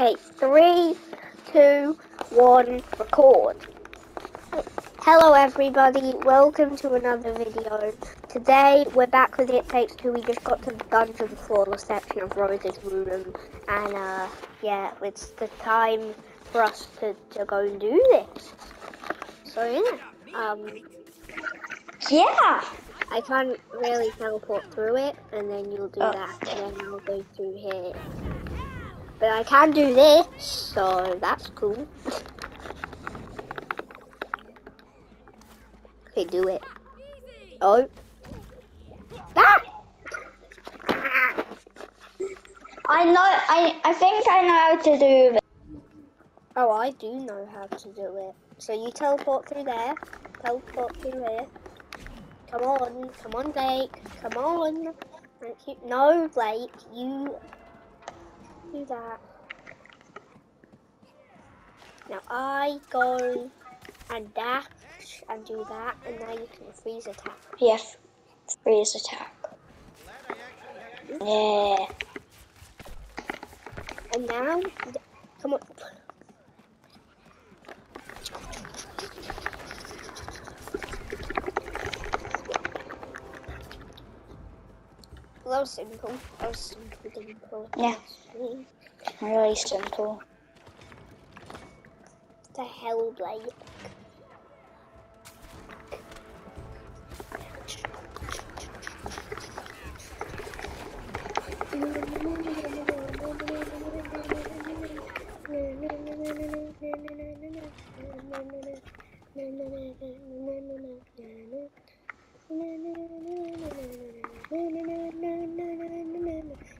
Okay, three, two, one, record. Hello everybody, welcome to another video. Today we're back with It Takes Two. We just got to the dungeon floor section of Rose's room and uh yeah, it's the time for us to, to go and do this. So yeah. Um Yeah. I can't really teleport through it and then you'll do Oh. that and then I'll go through here. But I can do this, so that's cool. Okay, do it. Oh. Ah! I know. I I think I know how to do it. Oh, I do know how to do it. So you teleport through there. Teleport through here. Come on, come on, Blake. Come on. No, Blake, you do that. Now I go and dash and do that, and now you can freeze attack. Yes. Freeze attack. Yeah. And now, come on. That was simple. That was simple, simple. Yeah. Really simple. The hell,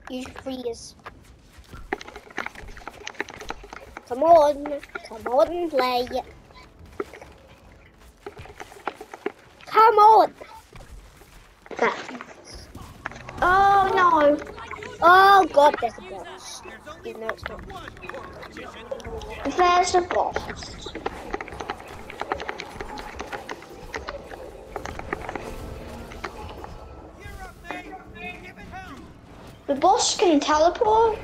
Use freeze. Come on, come on, play. Come on. Oh no. Oh god, there's a boss. You know it's not. There's a boss. The boss can teleport.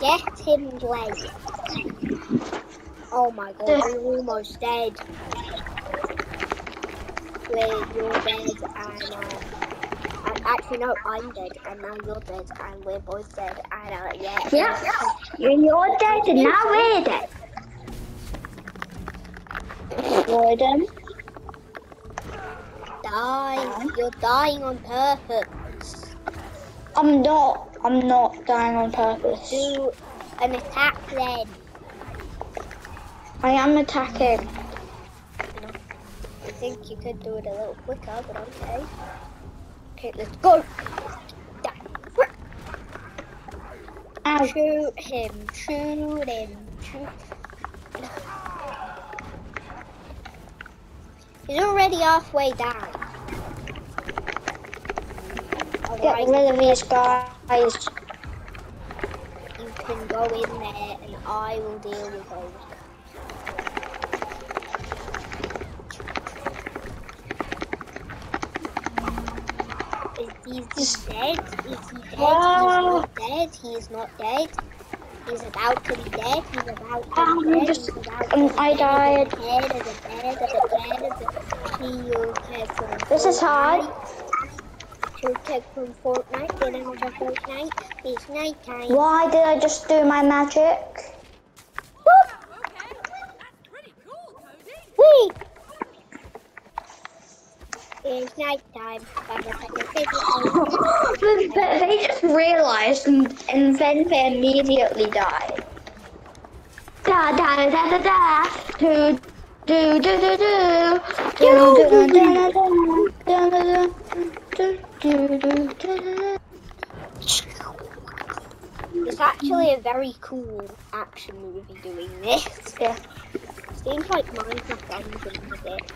Get him, Blake. Oh my god, we're almost dead. We're, you're dead, and, uh, and actually, no, I'm dead, and now you're dead, and we're both dead, and, uh, yeah. Yeah. You're dead and now we're dead. Gordon. Die. You're dying on purpose. I'm not. I'm not dying on purpose. Do an attack then. I am attacking. I think you could do it a little quicker, but okay. Okay, let's go. Ow. Shoot him, shoot him, shoot. He's already halfway down. Get rid of these guys. you can go in there and I will deal with those. Is he dead? Is he dead? Wow. He is not dead. He is not dead. He's about to be dead. He's about to Um, be dead. just- He's to um, be I dead. died. Dead, dead, dead, This is hard. Fortnite. He'll take from Fortnite. Get Fortnite. It's nighttime. Why did I just do my magic? Whee! It's nighttime. But but they just realised and, and then they immediately died. Da da da da da. Do do do do do. Do do do do do do. It's actually a very cool action movie doing this. Yeah. Seems like Minecraft Dungeons a bit.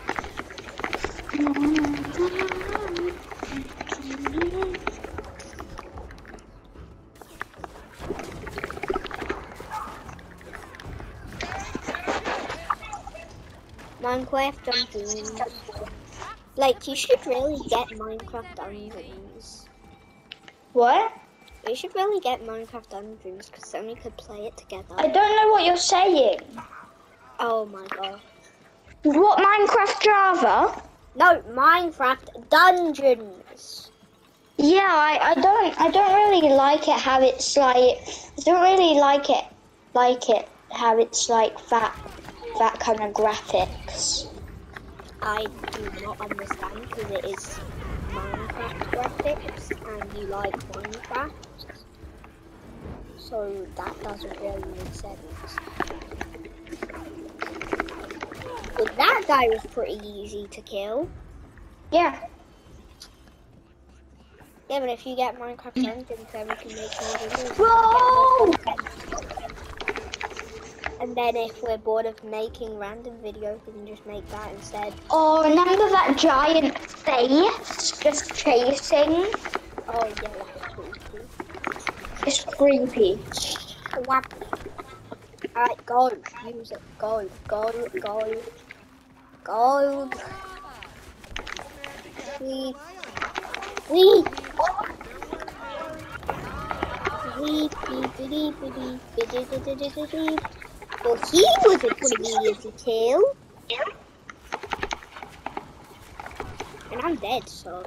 Minecraft dungeons. Like, you should really get Minecraft dungeons. What? We should really get Minecraft dungeons because then we could play it together. I don't know what you're saying. Oh my god. What, Minecraft Java? No, Minecraft dungeons. Yeah, I, I don't I don't really like it how it's like I don't really like it like it how it's like that that kind of graphics. I do not understand because it is Minecraft graphics and you like Minecraft. So that doesn't really make sense. But that guy was pretty easy to kill. Yeah. Yeah, but if you get Minecraft mm. Dungeons, then we can make more videos. Whoa! And then if we're bored of making random videos, we can just make that instead. Oh, remember that giant face just chasing? Oh yeah, that's creepy. It's creepy. Alright, gold. Use it. Gold. Gold. Gold. Gold. Sweet. Sweet. Well, he was a putting me as a kill. And I'm dead, so.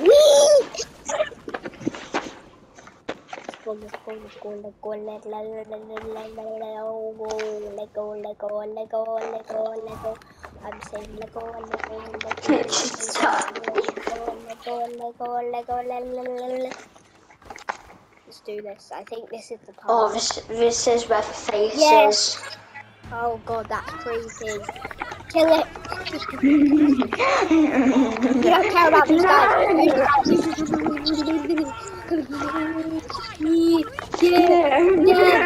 Wee! Mm. Whee! go, let's go, let's go, let's go, let let let let let let let go, let go, let go, let go, let go, let go. I'm saying let go, let go, let go, let go, let go, let go, let go, let let let. Let's do this. I think this is the part. Oh, this this is where the face Yes. Oh god, that's creepy. Kill it. You don't care about these guys. yeah,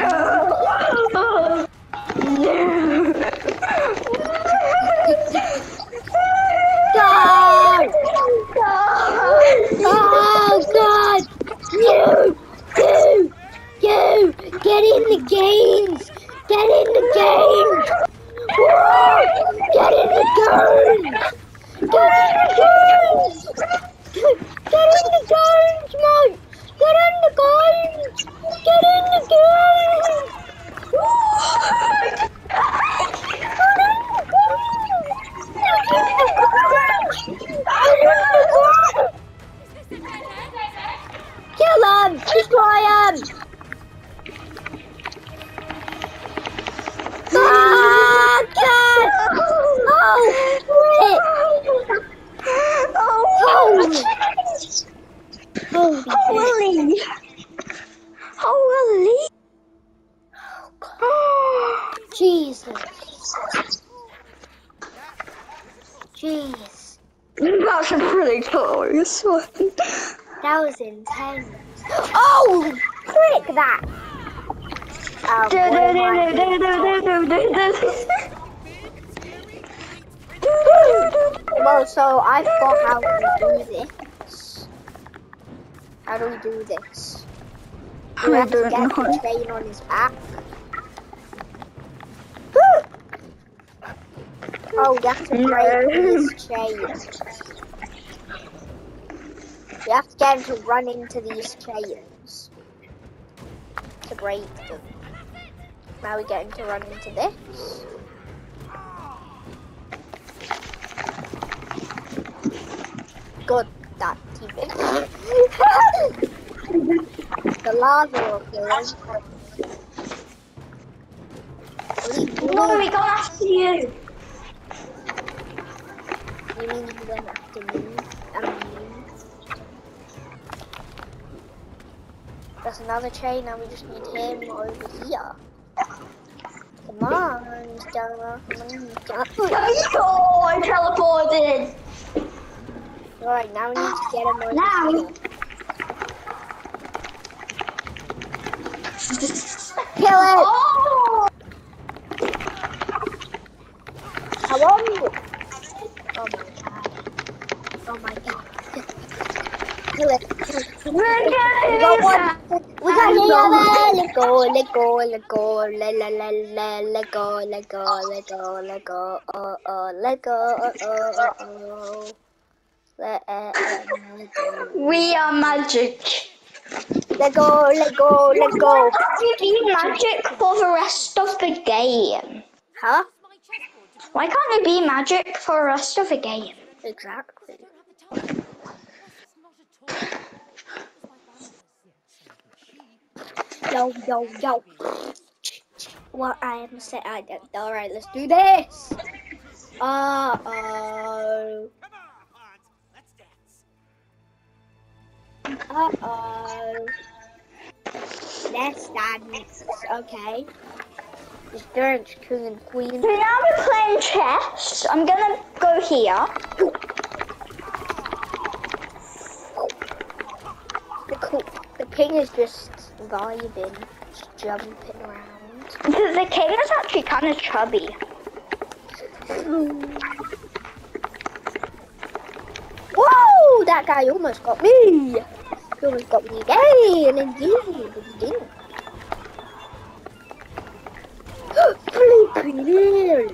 Well, so I forgot how to do this. How do we do this? We have to get know. the chain on his back? oh, we have to break his chain. We have to get him to run into these chains. To break them. Now we get him to run into this. Good, that even. the lava will kill him. What are you? No, we got after you. You mean you went after me? I mean, there's another chain, now we just need him over here. Come on, Stella. Come on, Stella. Oh, I teleported. Alright, now we need to get him over Now. Kill it! Oh! How are you? Oh my god. Oh my god. do it. We're We got one. We got the other. Let go, let go, let go, let la la la, let go, let go, let go, let go, oh oh, let go, oh oh oh oh. Uh, uh, we are magic. Let go, let go, let go. We be magic for the rest of the game. Huh? Why can't it be magic for the rest of the game? Exactly. Yo, yo, yo. What I am saying. All right, let's do this. Uh oh. Dance. Uh oh. Let's dance. Okay. Let's dance, king and queen. So now we're playing chess. I'm gonna go here. The, co- the king is just vibing, just jumping around. The, the king is actually kind of chubby. Whoa! That guy almost got me. Almost got me again and he didn't. Flipping hell.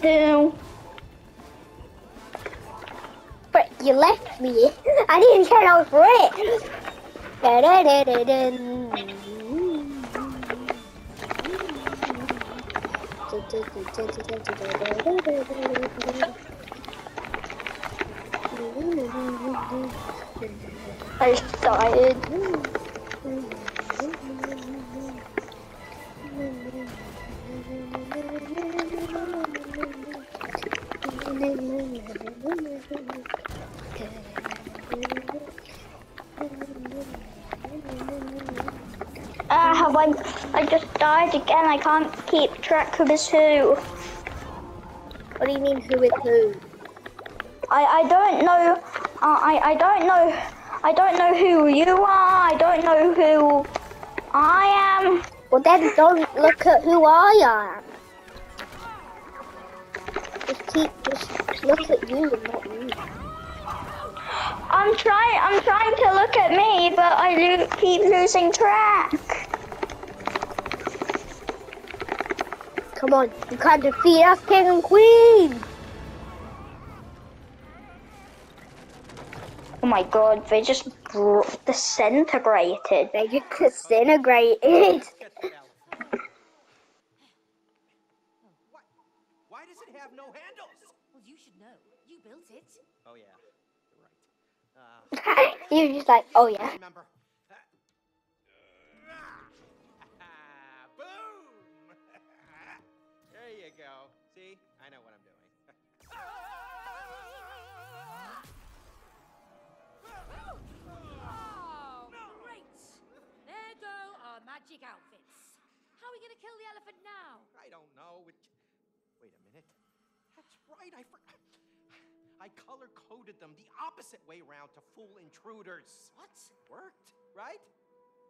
So But you left me. I didn't get for it. I started. Died again. I can't keep track of this who. What do you mean who is who? I I don't know. Uh, I I don't know. I don't know who you are. I don't know who I am. Well then don't look at who I am. Just keep just look at you and not me. I'm trying. I'm trying to look at me, but I lo- keep losing track. Come on, you can't defeat us, king and queen. Oh my god! They just disintegrated. They get disintegrated. Let's get that elephant. What? Why does it have no handles? Well, you should know. You built it. Oh yeah, you're right. Uh, You're just like, oh yeah. Magic outfits. How are we going to kill the elephant now? I don't know. It... Wait a minute. That's right. I for... I color coded them the opposite way round to fool intruders. What? Worked, right?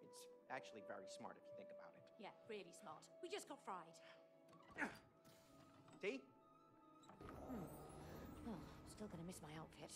It's actually very smart if you think about it. Yeah, really smart. We just got fried. See? Hmm. Oh, still going to miss my outfit.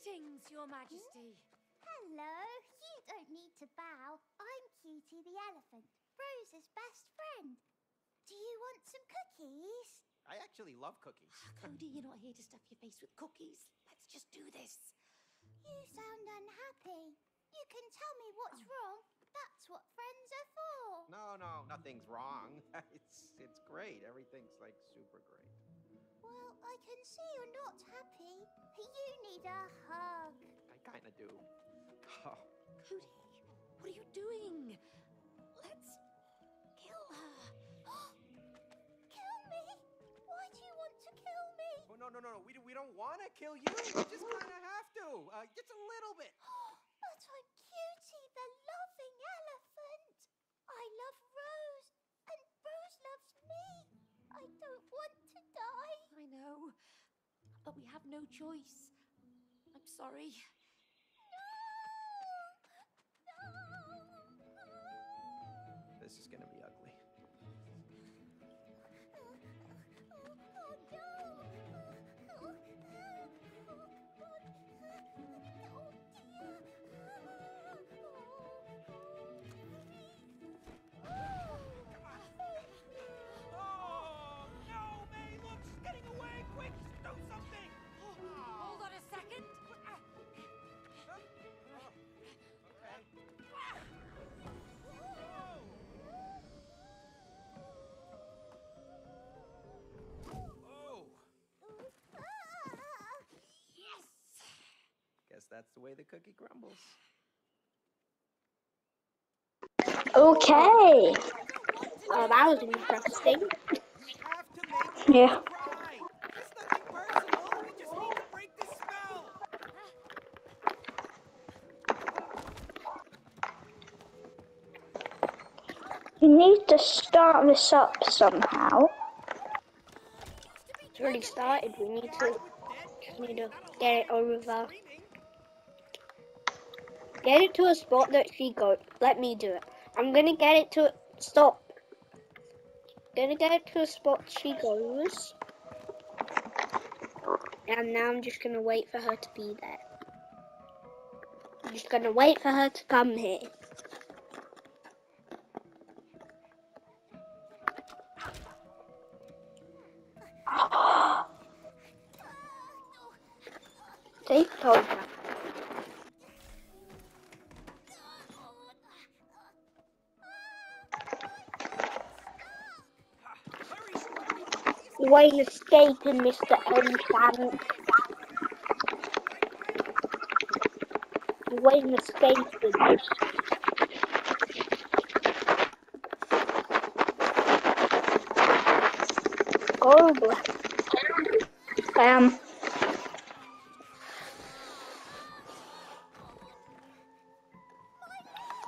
Greetings, Your Majesty. Hmm? Hello, you don't need to bow. I'm Cutie the elephant, Rose's best friend. Do you want some cookies? I actually love cookies. Cody, you're not here to stuff your face with cookies. Let's just do this. You sound unhappy. You can tell me what's oh. wrong. That's what friends are for. No, no, nothing's wrong. it's it's great. Everything's like super great. Well, I can see you're not happy. You need a hug. I kinda do. Oh. Cody, what are you doing? Let's kill her. kill me? Why do you want to kill me? Oh, no, no, no, no. We, we don't want to kill you. We just kind of have to. Uh, just a little bit. but I'm Cutie, the loving elephant. I love Rose, and Rose loves me. I don't want to die know. But we have no choice. I'm sorry. No! No! This is gonna that's the way the cookie crumbles. Okay. Oh, that was interesting. We have to make her Yeah. cry. It's nothing personal. We need to break the spell. You need to start this up somehow. It's already started. We need to just need to get it over. Get it to a spot that she goes. Let me do it. I'm gonna get it to stop. Gonna get it to a spot she goes. And now I'm just gonna wait for her to be there. I'm just gonna wait for her to come here. Ain't escaping, Mr. Elephant. Ain't escaping. Go, Black. Um.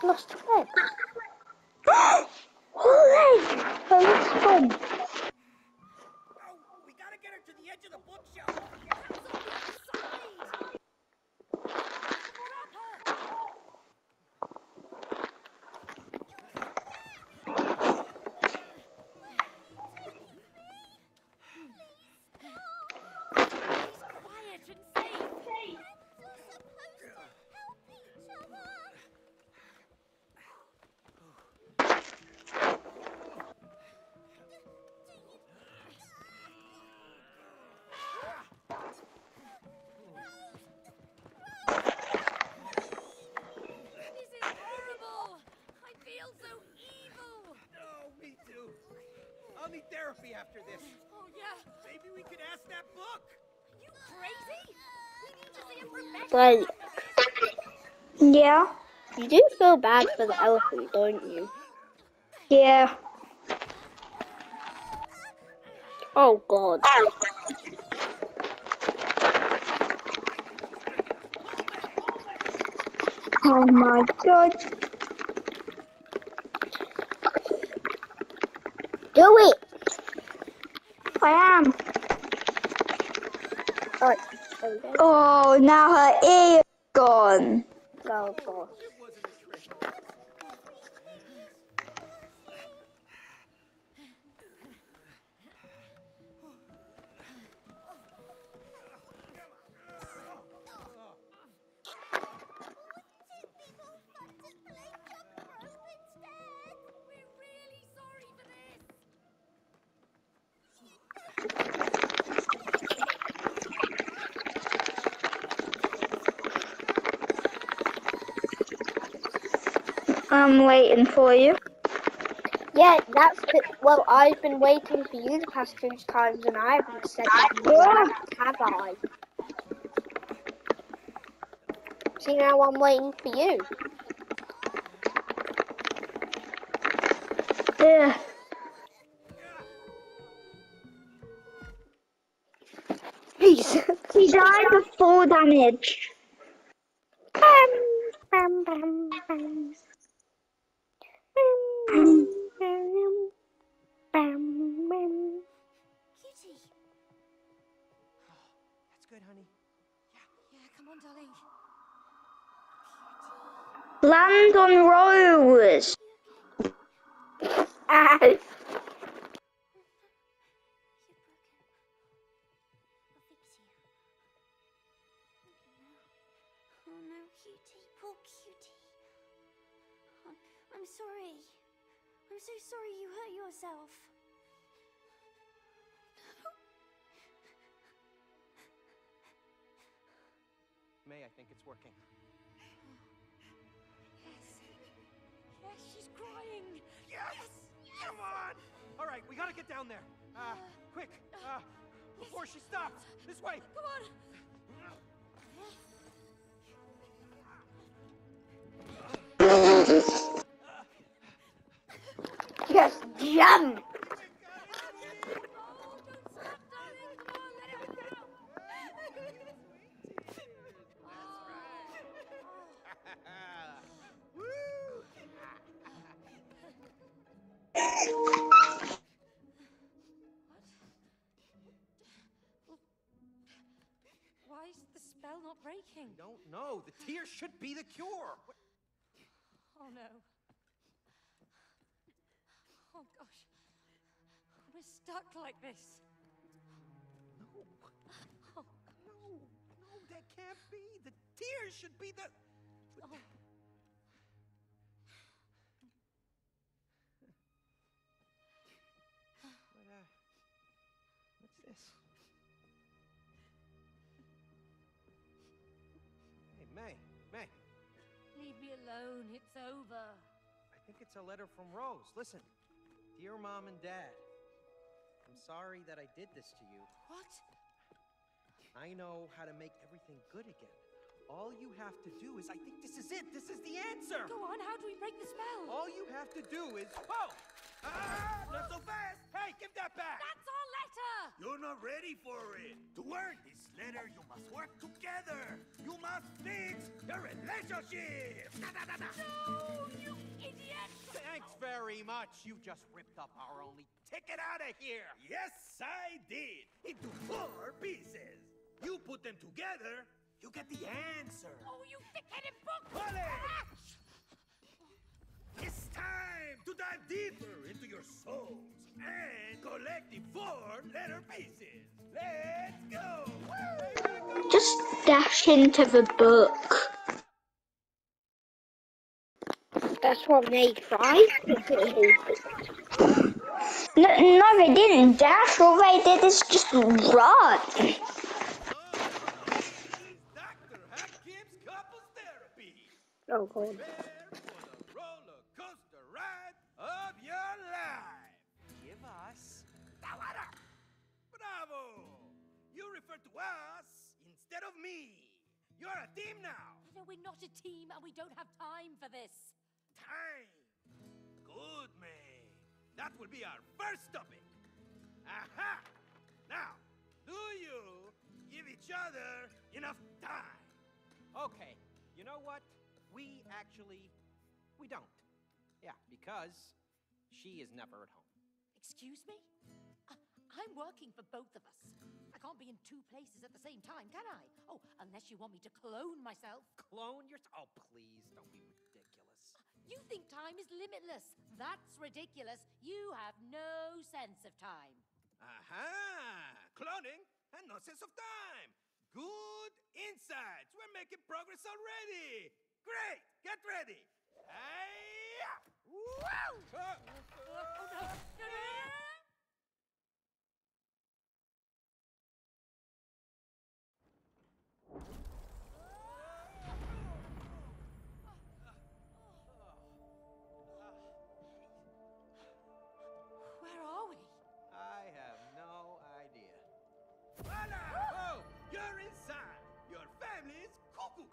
Lost. Hooray! But Yeah. you do feel bad for the elephant, don't you? Yeah. Oh, God. Oh my god. Do it! I am. Alright. Oh, now her ear gone. Go, go. I'm waiting for you. Yeah, that's the, well, I've been waiting for you the past two times and I haven't said that, have I? See, now I'm waiting for you. Yeah. Please. He died of full damage. No, cutie. Poor cutie. I'm, ah. I'm sorry. I'm so sorry you hurt yourself. May, I think it's working. Yes, she's crying. Yes! Come on! All right, we gotta get down there. Uh, quick, uh, before she stops. This way. Come on. just jump. Oh, don't stop, darling. Come on, let it go. Woo! Why is the spell not breaking? Don't know. The tears should be the cure. What- Oh no. Oh gosh. We're stuck like this. No. Oh, No, no, that can't be. The tears should be the. Oh. This? Hey, May, May. Leave me alone. It's over. I think it's a letter from Rose. Listen, dear mom and dad, I'm sorry that I did this to you. What? I know how to make everything good again. All you have to do is, I think this is it. This is the answer. Go on. How do we break the spell? All you have to do is, oh, ah, not so fast. Hey, give that back. That's our letter. You're not ready for it. To earn this letter, you must work together. You must fix your relationship. Da, da, da, da. No, you idiot. Thanks very much. You just ripped up our only ticket out of here. Yes, I did. Into four pieces. You put them together, you get the answer. Oh, you thick-headed book. Vale. It's time to dive deeper into your souls and collect the four letter pieces. Let's go. Just dash into the book. That's what they tried to do. No, no, they didn't dash. All they did is just run. Dr. Hakim's couples therapy. Oh god. You to us instead of me. You're a team now. No, we're not a team, and we don't have time for this. Time. Good, man. That will be our first topic. Aha! Now, do you give each other enough time? Okay, you know what? We actually, we don't. Yeah, because she is never at home. Excuse me? Uh, I'm working for both of us. I can't be in two places at the same time, can I? Oh, unless you want me to clone myself. Clone yourself? Oh, please, don't be ridiculous. You think time is limitless. That's ridiculous. You have no sense of time. Aha! Cloning and no sense of time. Good insights. We're making progress already. Great. Get ready. Hi-ya! Woo! Oh, Uh, no. No, no, no, no.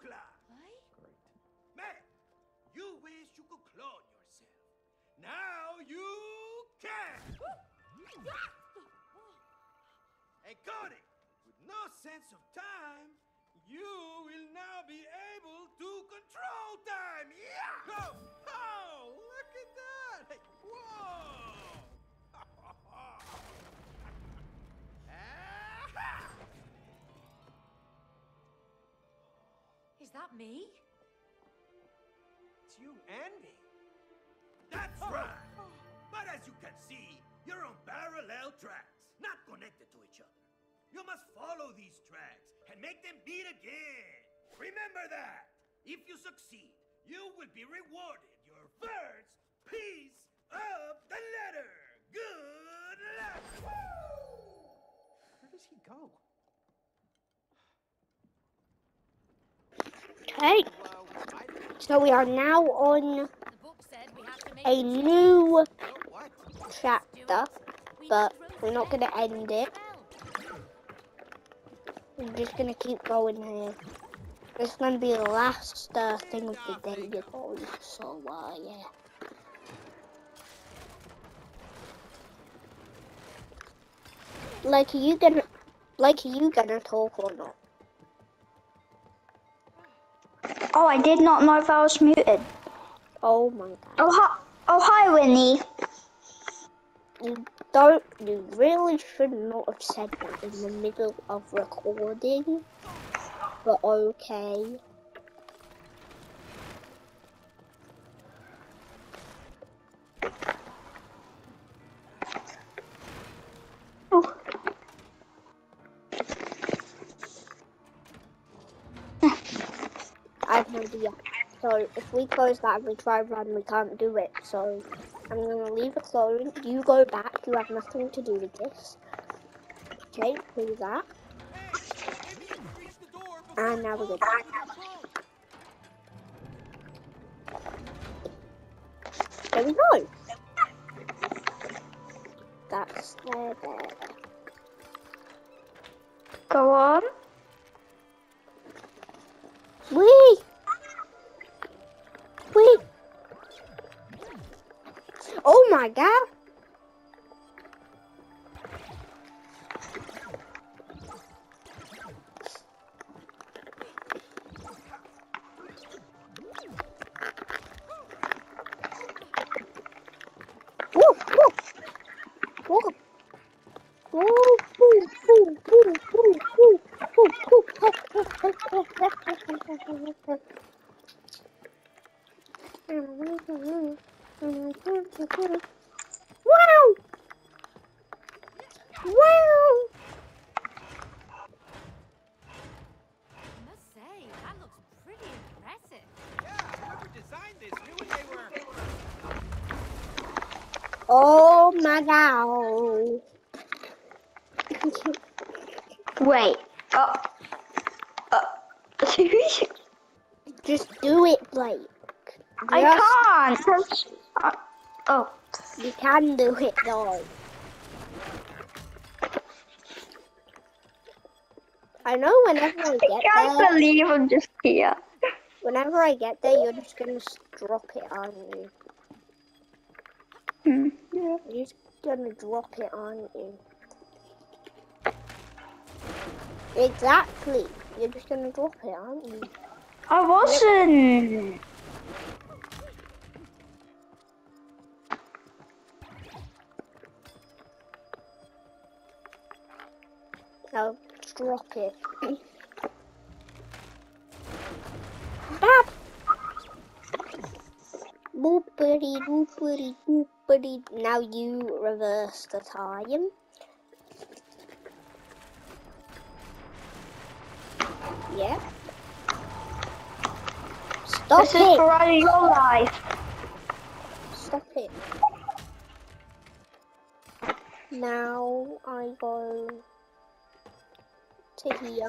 Cuckoo clock. Great. Man, you wish you could clone yourself. Now you can. And Cody, with no sense of time, you will now be able to control time. Yeah! Oh, oh look at that! Whoa! Is that me? It's you and me. That's oh. right. But as you can see, you're on parallel tracks, not connected to each other. You must follow these tracks and make them meet again. Remember that. If you succeed, you will be rewarded your first piece of the letter. Good luck. Where does he go? Okay, so we are now on to a new chapter, but we're not gonna end it. We're just gonna keep going here. This is gonna be the last uh, thing of the day, you. So uh, yeah. Like, are you gonna, like, are you gonna talk or not? Oh, I did not know if I was muted. Oh my god. Oh, hi, oh, hi, Winnie. You don't, you really should not have said that in the middle of recording. But okay. So if we close that and we try run, we can't do it. So I'm gonna leave it closed. You go back. You have nothing to do with this. Okay, do that. And now we're good. There we go. That's there, there. Go on. My god! Can do it, though. I know whenever I I can't there, believe I'm just here. whenever I get there, you're just gonna drop it, aren't you? Hmm. Yeah. You're just gonna drop it, aren't you? Exactly. You're just gonna drop it, aren't you? I wasn't. Drop it. Boopity boopity boopity. Now you reverse the time. Yep. Stop This is it! for all your life. Stop it. Now I go to here.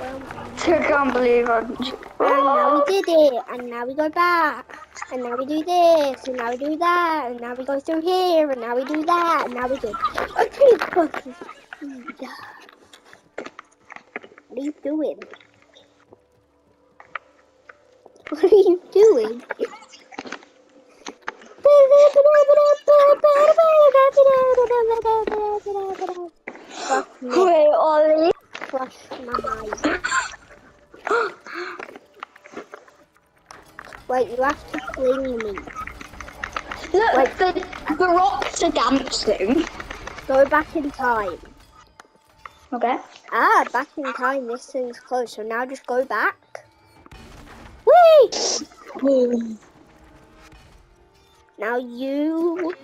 I can't believe I'm. and now we did it, and now we go back, and now we do this, and now we do that, and now we go through here, and now we do that, and now we do. Okay, fucking. What are you doing? What are you doing? Wait, Ollie. crush my eyes. Wait, you have to fling me. Look, Wait. the, the rocks are dancing. Go back in time. Okay. Ah, back in time. This thing's close. So now just go back. Whee! Now you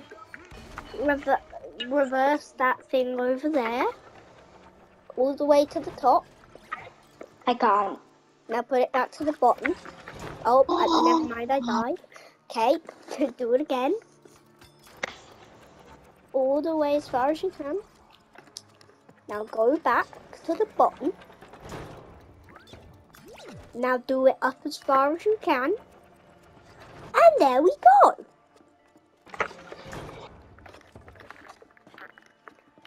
rever- reverse that thing over there, all the way to the top. I can't. Now put it back to the bottom. Oh, I- never mind, I died. Okay, do it again. All the way as far as you can. Now go back to the bottom. Now do it up as far as you can. And there we go.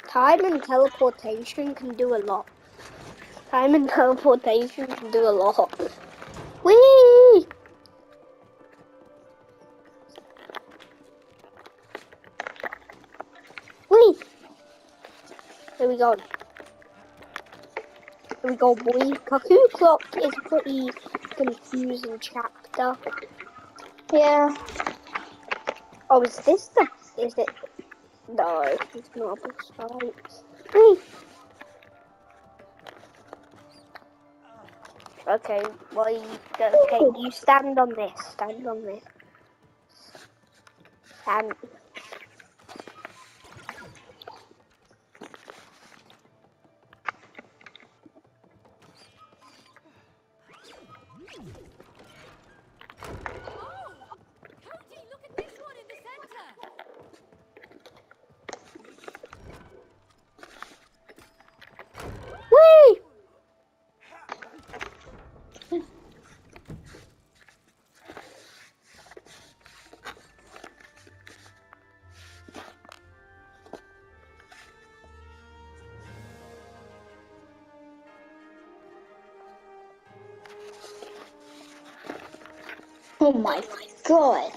Time and teleportation can do a lot. Time and teleportation can do a lot. Whee! Whee! Here we go. Here we go, boy. Cuckoo Clock is a pretty confusing chapter. Yeah. Oh, is this the... Is it... No, it's not a boss! Okay, well, you, okay, you stand on this. Stand on this. Stand. Oh my god.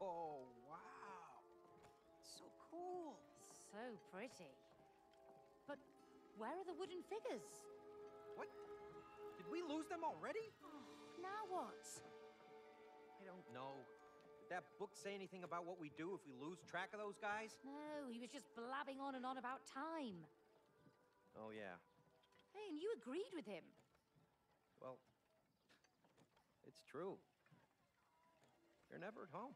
Oh, wow. So cool. So pretty. But where are the wooden figures? What? Did we lose them already? Oh, now what? I don't know. Did that book say anything about what we do if we lose track of those guys? No, he was just blabbing on and on about time. Oh, yeah. Hey, and you agreed with him. Well, it's true. You're never at home.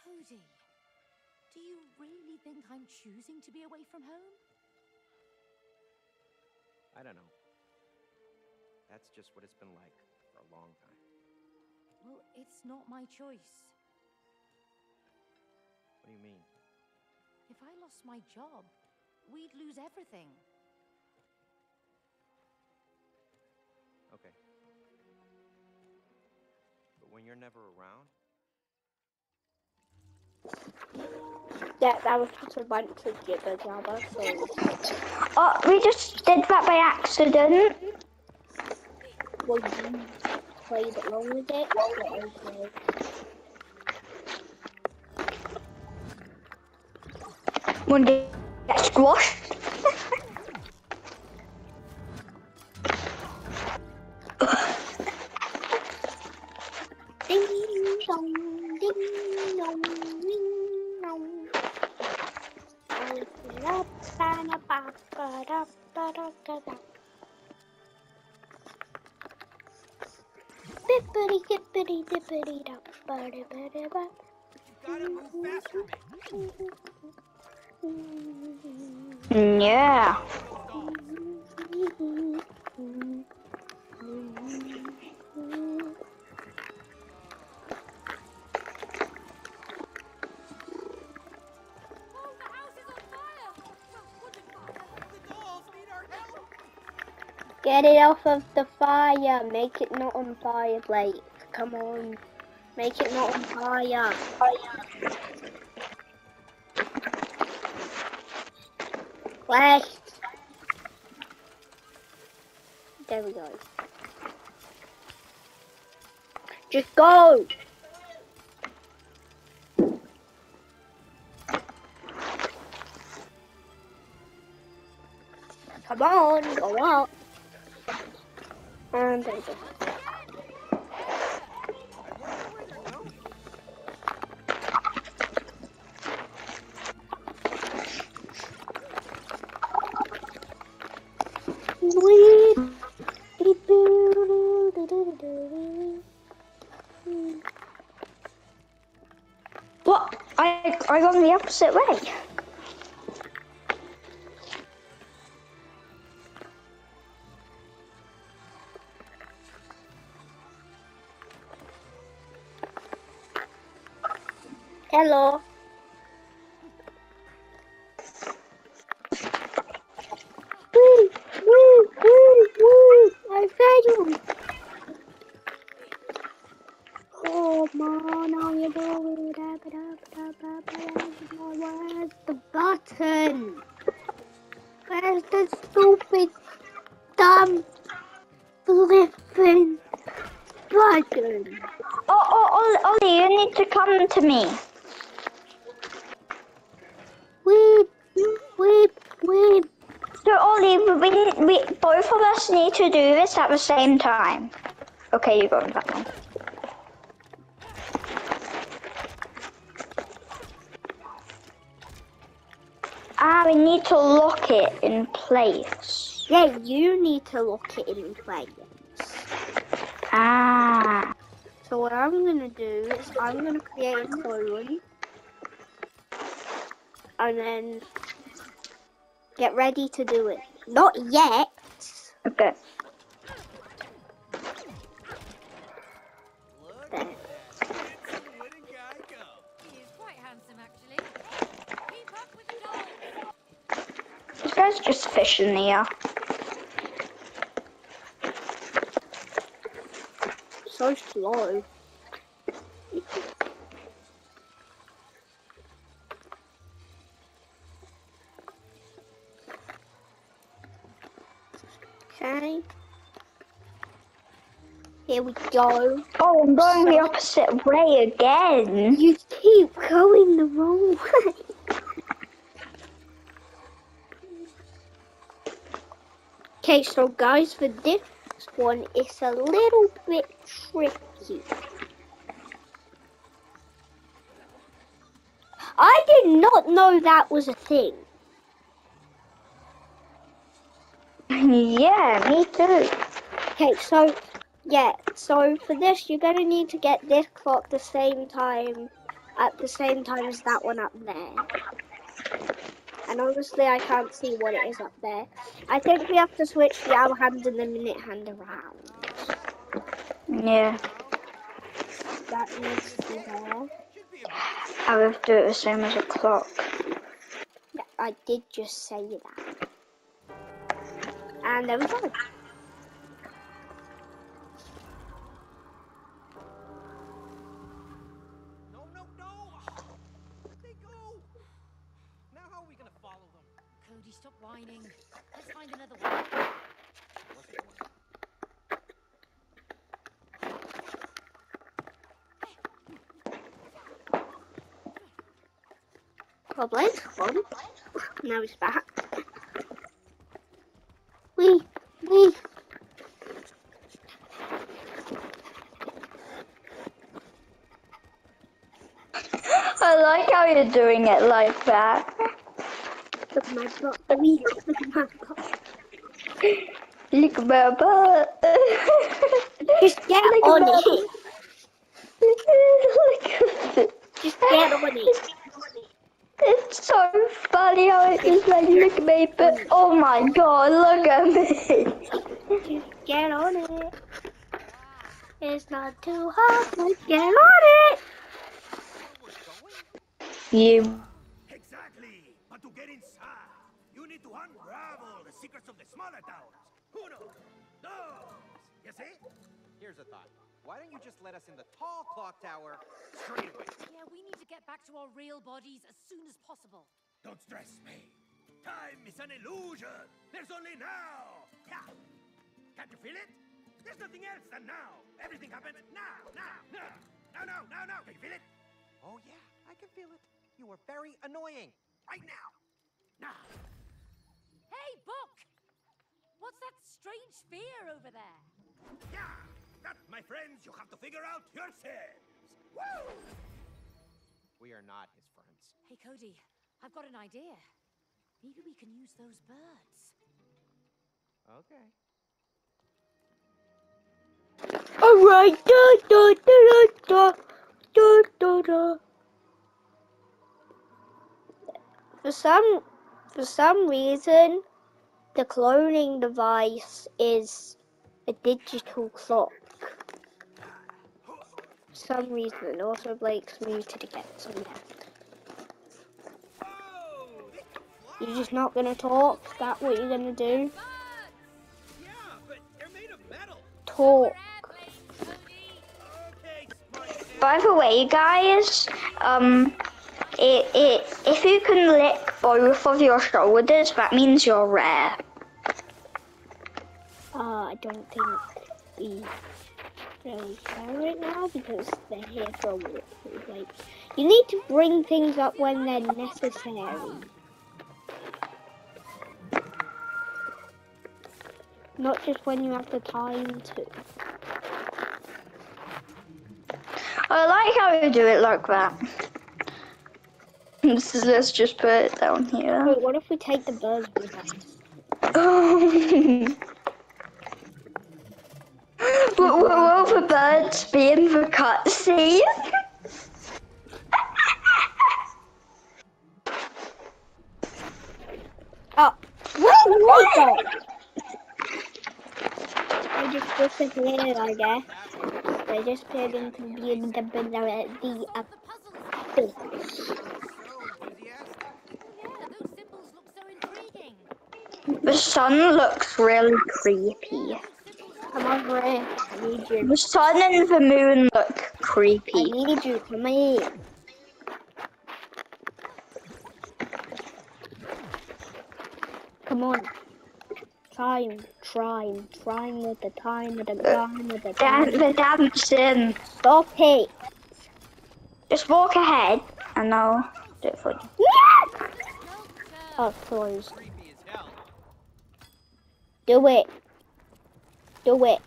Cody, do you really think I'm choosing to be away from home? I don't know. That's just what it's been like for a long time. Well, it's not my choice. What do you mean? If I lost my job, we'd lose everything. When you're never around, Yeah, that was just a bunch of jibber jabber. So, Oh, we just did that by accident. well, you played along with it. but okay. One get squashed. Help. Get it off of the fire. Make it not on fire, Blake. Come on. Make it not on fire. There we go. Just go. Come on, go up. And there we go. Opposite way. Hello. The same time. Okay, you go on that one. Ah, we need to lock it in place. Yeah, you need to lock it in place. Ah. So what I'm gonna do is I'm gonna create a clone and then get ready to do it. Not yet. Okay. Guy's just fishing here. So slow. Okay. Here we go. Oh, I'm going the opposite way again. You keep going the wrong way. Okay, so guys, for this one, it's a little bit tricky. I did not know that was a thing. yeah, me too. Okay, so yeah, so for this, you're gonna need to get this clock the same time, at the same time as that one up there. And obviously, I can't see what it is up there. I think we have to switch the hour hand and the minute hand around. Yeah, That needs to be there. Should be a I would do it the same as a clock. Yeah, I did just say that. And there we go. Hold on. Now he's back. Wee, wee. I like how you're doing it like that. Look at my butt. Wee, look at my butt. Look at my butt. Just get on it. Look at it. Just get on it. It's so funny how it is like, look at me, but oh my god, look at me. Get on it. It's not too hard. Just get on it. Where we're going? You. Exactly. But to get inside, you need to unravel the secrets of the smaller towers. Uno, dos. You see? Here's a thought. Why don't you just let us in the tall clock tower straight away? Yeah, we need to get back to our real bodies as soon as possible. Don't stress me. Time is an illusion. There's only now. Yeah. Can't you feel it? There's nothing else than now. Everything happens now, now, now. Now, now, now, now. Can you feel it? Oh yeah, I can feel it. You are very annoying. Right now. Now. Hey, Book! What's that strange sphere over there? Yeah. That, my friends, you have to figure out yourselves. Woo! We are not his friends. Hey, Cody, I've got an idea. Maybe we can use those birds. Okay. All right. Da, da, da, da, da, da, da. For some, for some reason, the cloning device is a digital clock. For some reason, it also makes me to get something. You're just not gonna talk? Is that what you're gonna do? Yeah, but they're made of metal. Talk. By the way, guys, um, it, it, if you can lick both of your shoulders, that means you're rare. Uh, I don't think we really care right now because they're here for a walkthrough. Like, you need to bring things up when they're necessary. Not just when you have the time to. I like how you do it like that. This is- Let's just put it down here. Wait, what if we take the birds with us? Will, will the birds be in the cutscene? Oh, where did they go? They just disappeared, I guess. They disappeared into the the the, the The puzzles. abyss. So enthusiastic. Yeah, those symbols look so intriguing. The sun looks really creepy. Come over here. I need you. The sun and the moon look I creepy. need you. Come here. Come on. Time, trying, trying with the time, with the time, with the Dan- time. the dancing. Stop it. Just walk ahead and I'll do it for you. Yes! Oh, closed. Creepy as hell. Do it. Do it.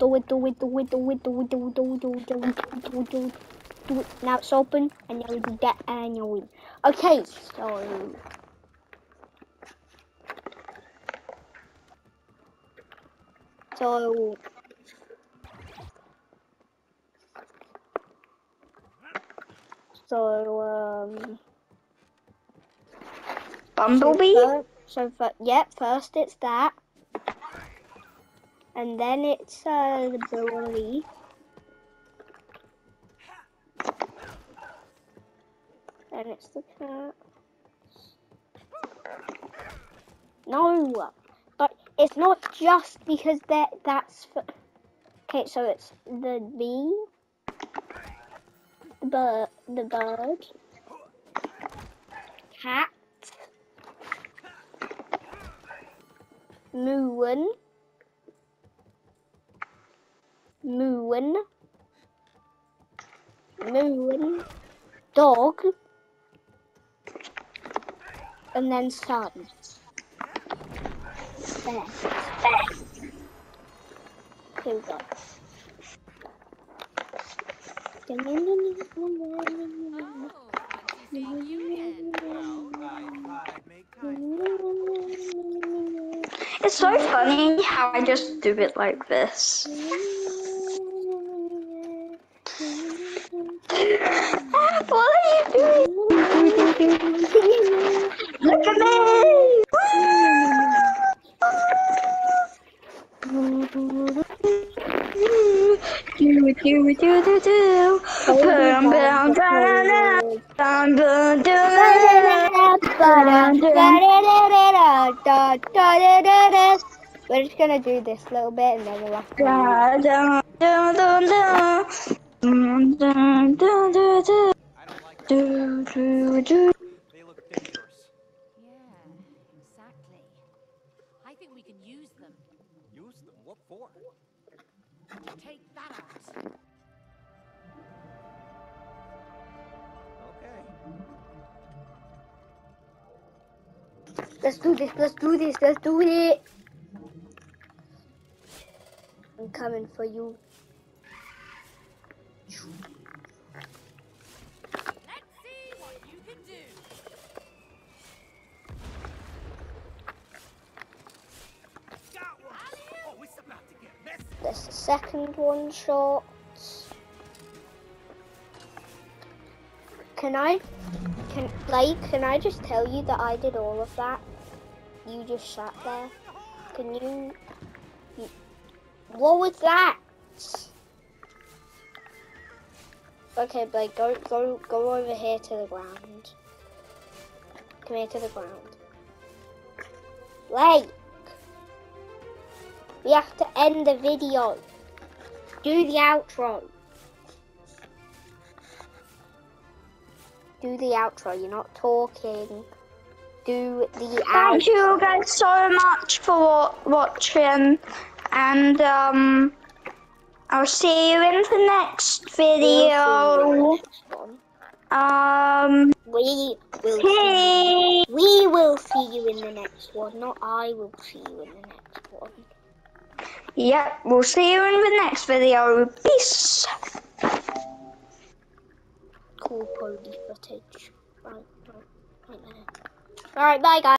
Do it, do it, do it, do it, do it, do it, do it, do it, do it, do it, do it, do it. Do it. Now it's open, and now we do that, and now we. Okay, so. So. So, um. Bumblebee? So, so fir- yeah, first it's that. And then it's uh, the Bumblebee. Then it's the cat. No, it's not just because that that's. Okay, so it's the bee, the bird, the bird, cat, moon, moon, moon, dog, and then sun. There. Here we go. Oh, fancy seeing you again. Well, I thought I'd make time. It's so funny how I just do it like this. what are you doing? Look at me! Do do do do do. We're just gonna do this little bit and then we'll have to. Do, do, do. Yeah, exactly. I think we can use them. Use them. What for? Take that out. Okay. Let's do this, let's do this, let's do it! I'm coming for you. Let's see what you can do. Got one. Oh, it's about to get messy. That's the second one shot. Can I? Can Blake, can I just tell you that I did all of that? You just sat there. Can you, you what was that? Okay, Blake, go go go over here to the ground. Come here to the ground. Blake! We have to end the video. Do the outro. Do the outro. You're not talking. Do the outro. Thank you guys so much for watching, and um, I'll see you in the next video. Um, We will. See, hey. we will see you in the next one. Not I will see you in the next one. Yep, we'll see you in the next video. Peace. Cool pony footage. Right, right, right there. All right, bye guys.